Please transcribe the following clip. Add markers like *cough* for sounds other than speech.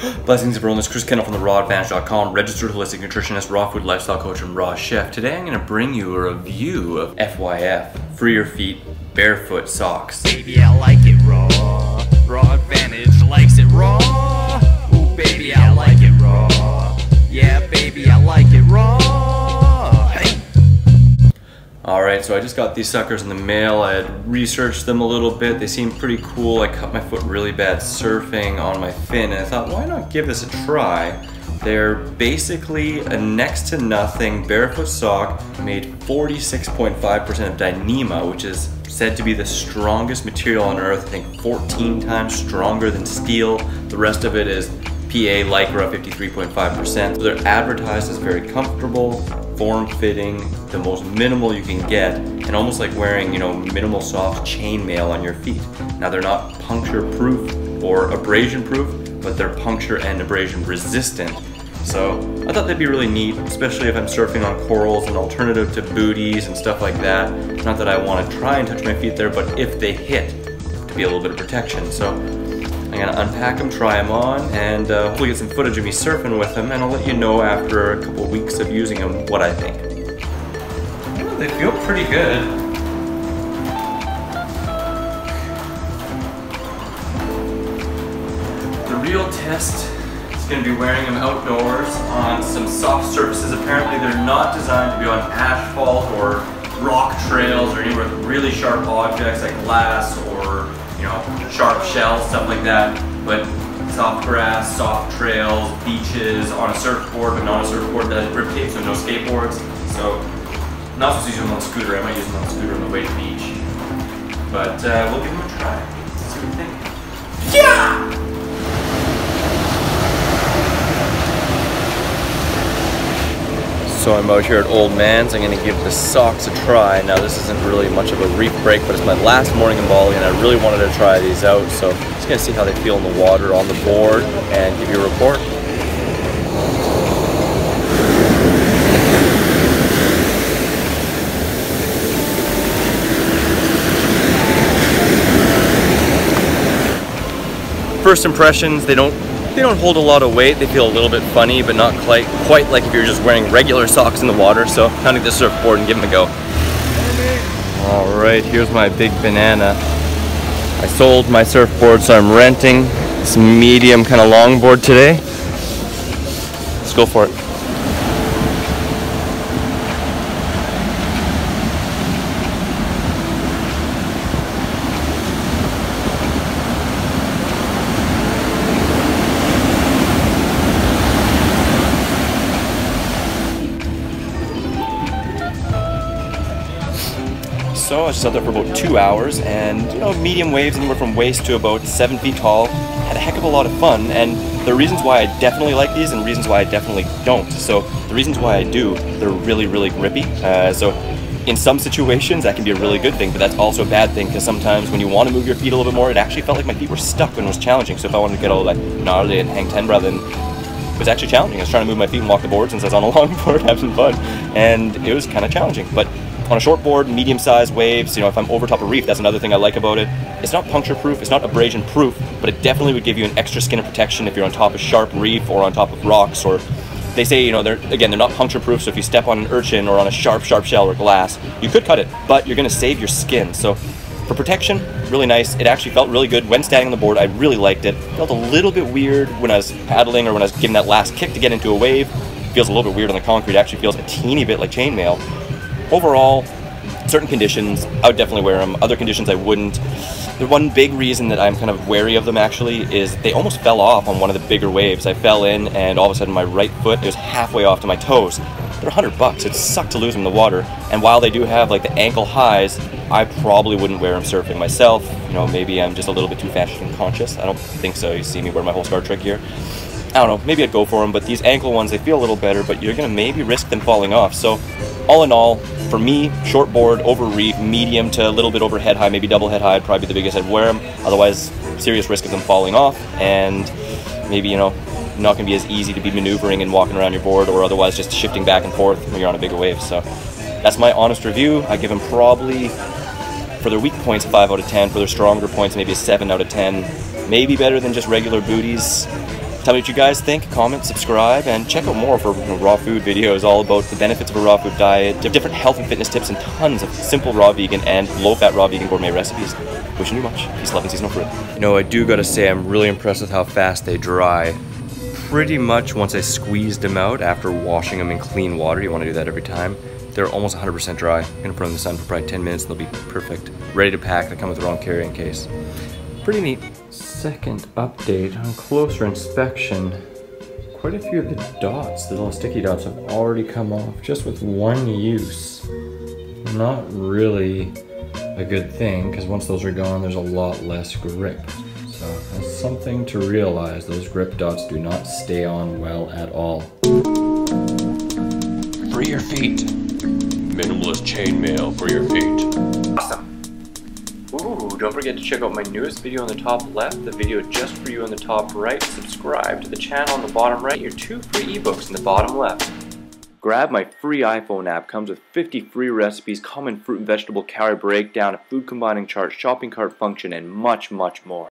Blessings this is Chris Kendall from the RawAdvantage.com, registered holistic nutritionist, raw food lifestyle coach, and raw chef. Today I'm going to bring you a review of FYF, Free Your Feet Barefoot Socks. Baby, I like it raw. Raw Advantage likes it raw. Ooh, baby, I like it raw. Yeah, baby, I like it raw. Hey. Alright, so I just got these suckers in the mail. I had researched them a little bit. They seem pretty cool. I cut my foot really bad surfing on my fin, and I thought, why not give this a try? They're basically a next to nothing barefoot sock made 46.5% of Dyneema, which is said to be the strongest material on earth. I think 14 times stronger than steel. The rest of it is PA Lycra 53.5%. So they're advertised as very comfortable, form-fitting, the most minimal you can get, and almost like wearing, you know, minimal soft chainmail on your feet. Now they're not puncture-proof or abrasion-proof, but they're puncture and abrasion resistant. So I thought they'd be really neat, especially if I'm surfing on corals, an alternative to booties and stuff like that. It's not that I want to try and touch my feet there, but if they hit, to be a little bit of protection. So I'm gonna unpack them, try them on, and uh, hopefully get some footage of me surfing with them, and I'll let you know after a couple weeks of using them what I think. They feel pretty good. The real test is gonna be wearing them outdoors on some soft surfaces. Apparently they're not designed to be on asphalt or rock trails or anywhere with really sharp objects like glass you know, sharp shells, stuff like that. But soft grass, soft trails, beaches, on a surfboard, but not a surfboard that has grip tape, so no skateboards. So, I'm not supposed to use them on a scooter. I might use them on a scooter on the way to the beach. But uh, we'll give them a try. See what we think. Yeah! So I'm out here at Old Man's. I'm gonna give the socks a try. Now this isn't really much of a reef break, but it's my last morning in Bali and I really wanted to try these out. So I'm just gonna see how they feel in the water on the board and give you a report. First impressions, they don't they don't hold a lot of weight. They feel a little bit funny, but not quite quite like if you're just wearing regular socks in the water. So gonna get the surfboard and give them a go. All right, here's my big banana. I sold my surfboard, so I'm renting this medium kind of longboard today. Let's go for it. So I was just out there for about two hours, and you know, medium waves anywhere from waist to about seven feet tall. Had a heck of a lot of fun, and the reasons why I definitely like these, and reasons why I definitely don't. So the reasons why I do, they're really, really grippy. Uh, so in some situations, that can be a really good thing, but that's also a bad thing because sometimes when you want to move your feet a little bit more, it actually felt like my feet were stuck when it was challenging. So if I wanted to get all like gnarly and hang ten breath, then it was actually challenging. I was trying to move my feet and walk the board since I was on a *laughs* longboard *laughs* having fun, and it was kind of challenging. But on a short board, medium-sized waves, you know, if I'm over top of reef, that's another thing I like about it. It's not puncture-proof, it's not abrasion-proof, but it definitely would give you an extra skin of protection if you're on top of sharp reef or on top of rocks or they say, you know, they're again, they're not puncture-proof, so if you step on an urchin or on a sharp, sharp shell or glass, you could cut it, but you're gonna save your skin. So for protection, really nice. It actually felt really good when standing on the board. I really liked it. Felt a little bit weird when I was paddling or when I was giving that last kick to get into a wave. Feels a little bit weird on the concrete. Actually feels a teeny bit like chainmail. Overall, certain conditions, I would definitely wear them. Other conditions, I wouldn't. The one big reason that I'm kind of wary of them actually is they almost fell off on one of the bigger waves. I fell in, and all of a sudden, my right foot was halfway off to my toes. They're 100 bucks. It sucked to lose them in the water. And while they do have like the ankle highs, I probably wouldn't wear them surfing myself. You know, maybe I'm just a little bit too fashion conscious. I don't think so. You see me wear my whole scar Trek here. I don't know, maybe I'd go for them, but these ankle ones, they feel a little better, but you're gonna maybe risk them falling off. So, all in all, for me, short board, over reef, medium to a little bit over head high, maybe double head high, would probably be the biggest I'd wear them. Otherwise, serious risk of them falling off, and maybe, you know, not gonna be as easy to be maneuvering and walking around your board, or otherwise just shifting back and forth when you're on a bigger wave. So, that's my honest review. I give them probably, for their weak points, a 5 out of 10. For their stronger points, maybe a 7 out of 10. Maybe better than just regular booties Tell me what you guys think, comment, subscribe, and check out more for know, raw food videos all about the benefits of a raw food diet, different health and fitness tips, and tons of simple raw vegan and low fat raw vegan gourmet recipes. Wishing you much. Peace, love, and seasonal fruit. You know, I do gotta say, I'm really impressed with how fast they dry. Pretty much once I squeezed them out after washing them in clean water, you wanna do that every time, they're almost 100% dry. I'm gonna put them in the sun for probably 10 minutes and they'll be perfect. Ready to pack, they come with their wrong carrying case. Pretty neat. Second update on closer inspection. Quite a few of the dots, the little sticky dots, have already come off just with one use. Not really a good thing because once those are gone, there's a lot less grip. So that's something to realize. Those grip dots do not stay on well at all. Free your feet. Minimalist chainmail for your feet. Awesome. Don't forget to check out my newest video on the top left, the video just for you on the top right. Subscribe to the channel on the bottom right, your two free ebooks in the bottom left. Grab my free iPhone app, comes with 50 free recipes, common fruit and vegetable calorie breakdown, a food combining chart, shopping cart function, and much, much more.